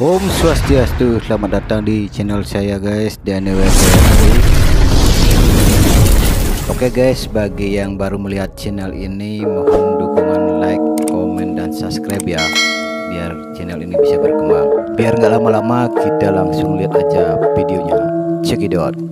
Om Swastiastu, selamat datang di channel saya guys dan Oke guys, bagi yang baru melihat channel ini mohon dukungan like, komen dan subscribe ya biar channel ini bisa berkembang. Biar nggak lama-lama kita langsung lihat aja videonya. Check it out.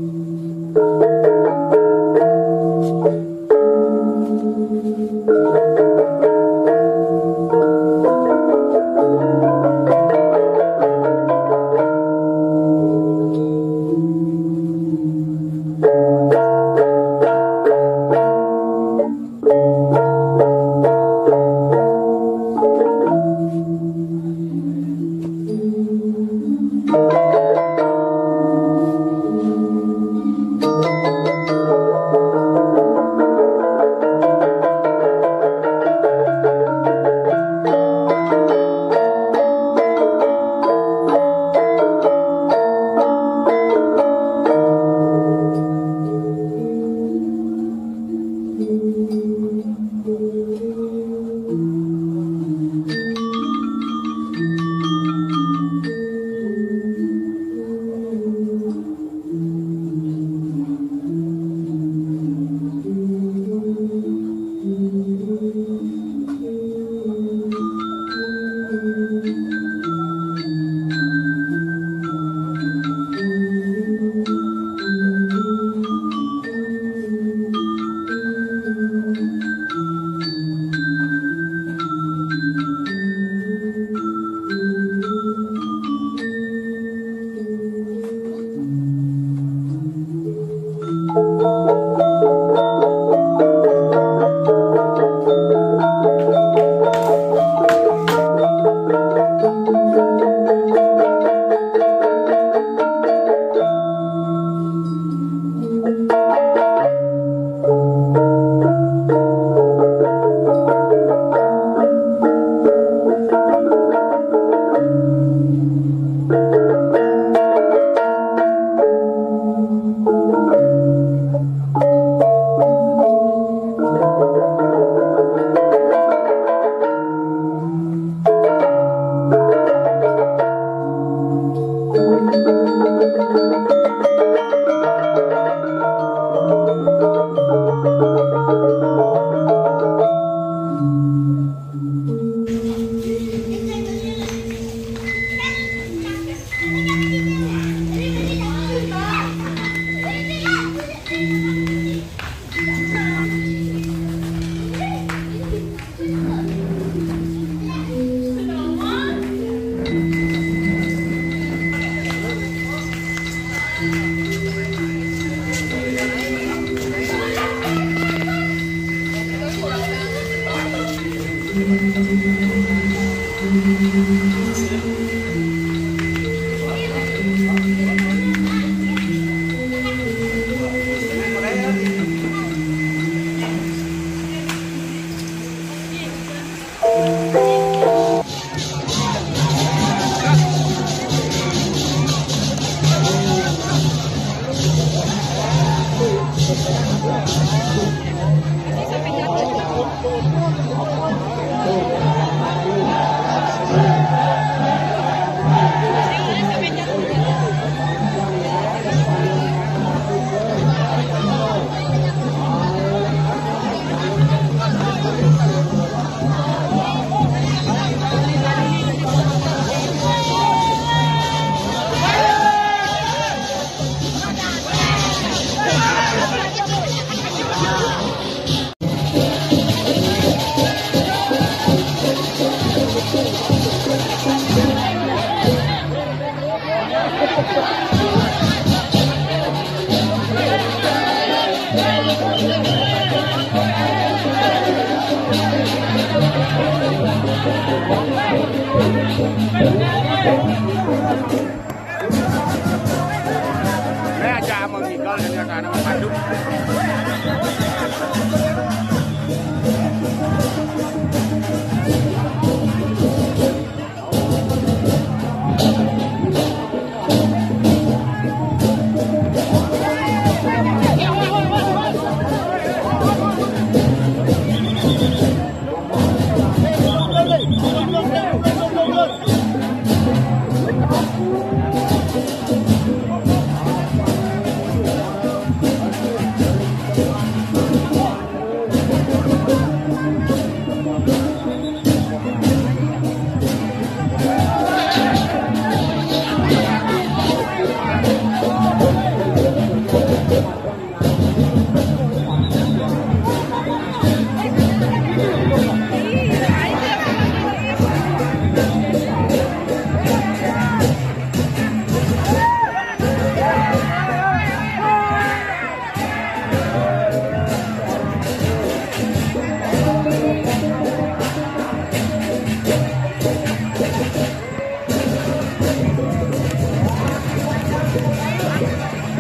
menggigil dan anak-anak Bandung.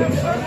Yes, sir.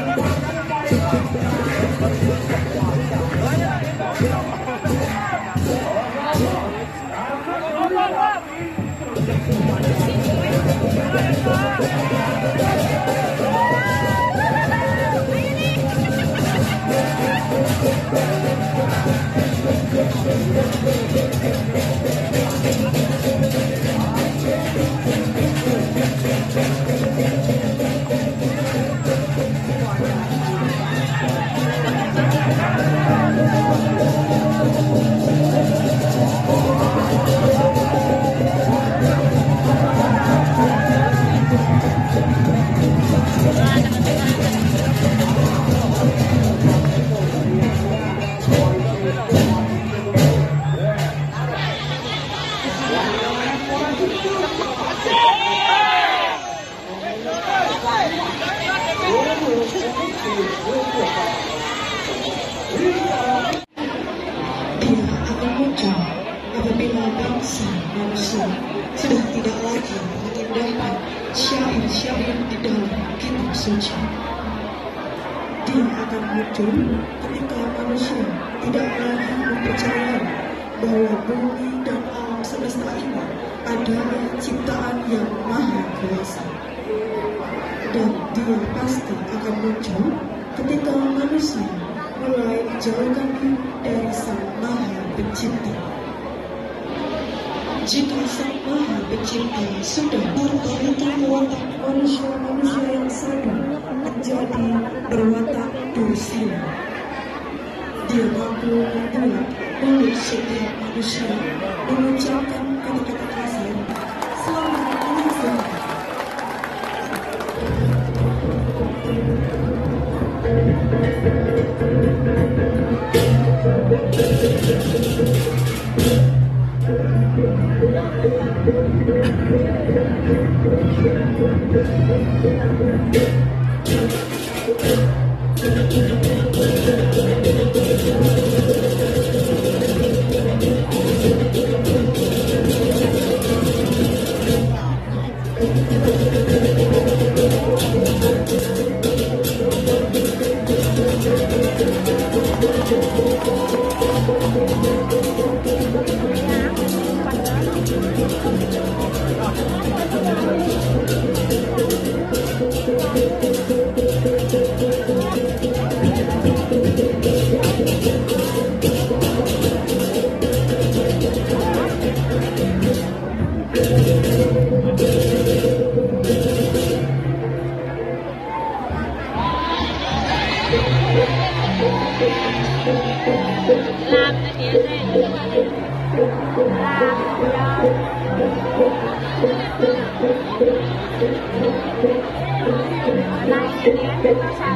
apabila bangsa manusia sudah tidak lagi mengindahkan syair-syair di dalam kitab suci. Dia akan muncul ketika manusia tidak lagi mempercayai bahwa bumi dan alam semesta ini adalah ciptaan yang maha kuasa. Dan dia pasti akan muncul ketika manusia mulai menjauhkan diri dari sang maha pencipta. Jika sang maha pencipta sudah berkali watak manusia-manusia yang sadar menjadi berwatak dusia. Dia mampu membuat mulut setiap manusia mengucapkan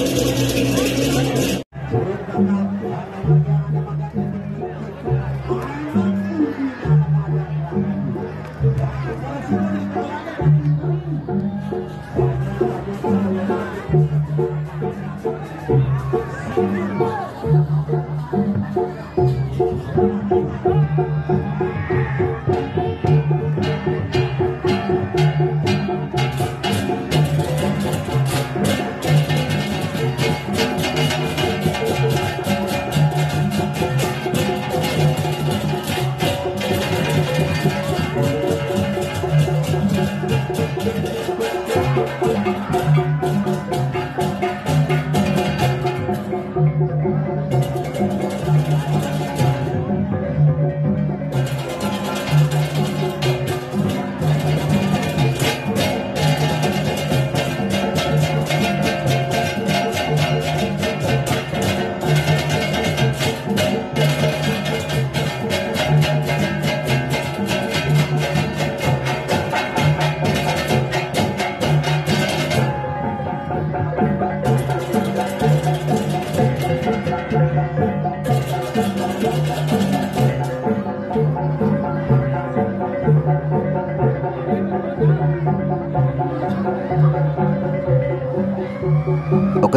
Música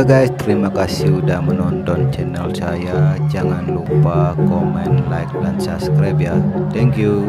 Guys, terima kasih udah menonton channel saya. Jangan lupa komen, like, dan subscribe ya. Thank you.